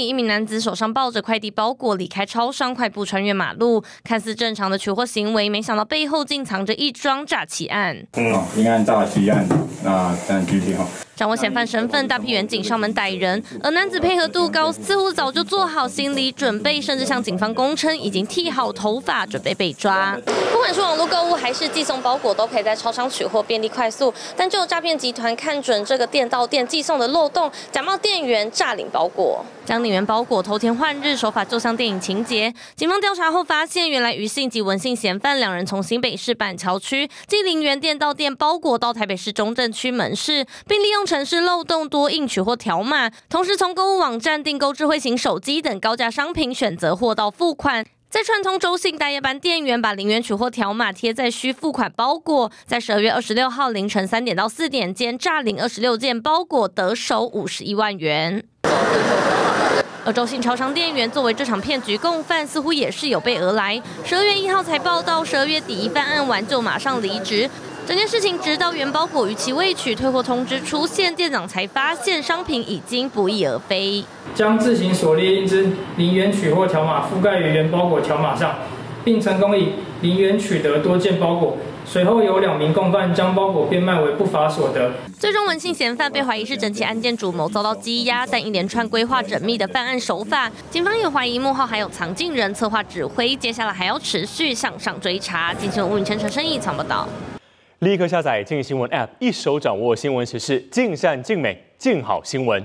一名男子手上抱着快递包裹离开超商，快步穿越马路，看似正常的取货行为，没想到背后竟藏着一桩诈欺案。嗯，应该诈欺案，那但具体哈。掌握嫌犯身份，大批远警上门逮人，而男子配合度高，似乎早就做好心理准备，甚至向警方供称已经剃好头发，准备被抓。不管是网络购物还是寄送包裹，都可以在超商取货，便利快速。但就有诈骗集团看准这个店到店寄送的漏洞，假冒店员诈领包裹，将领员包裹偷天换日，手法就像电影情节。警方调查后发现，原来余姓及文姓嫌犯两人从新北市板桥区寄零元店到店包裹到台北市中正区门市，并利用城市漏洞多硬取货条码，同时从购物网站订购智慧型手机等高价商品，选择货到付款，再串通周姓大夜班店员，把零元取货条码贴在需付款包裹，在十二月二十六号凌晨三点到四点间诈领二十六件包裹，得手五十一万元。而周姓超商店员作为这场骗局共犯，似乎也是有备而来。十二月一号才报道，十二月底一犯案完就马上离职。整件事情直到原包裹逾期未取，退货通知出现，店长才发现商品已经不翼而飞。将自行所列印之零元取货条码覆盖于原包裹条码上，并成功以零元取得多件包裹。随后有两名共犯将包裹变卖为不法所得。最终，文姓嫌犯被怀疑是整起案件主谋，遭到羁押。但一连串规划缜密的犯案手法，警方也怀疑幕后还有藏镜人策划指挥。接下来还要持续向上追查。金新闻吴允晨、陈生义藏报道。立刻下载《静新闻》App，一手掌握新闻时事，尽善尽美，静好新闻。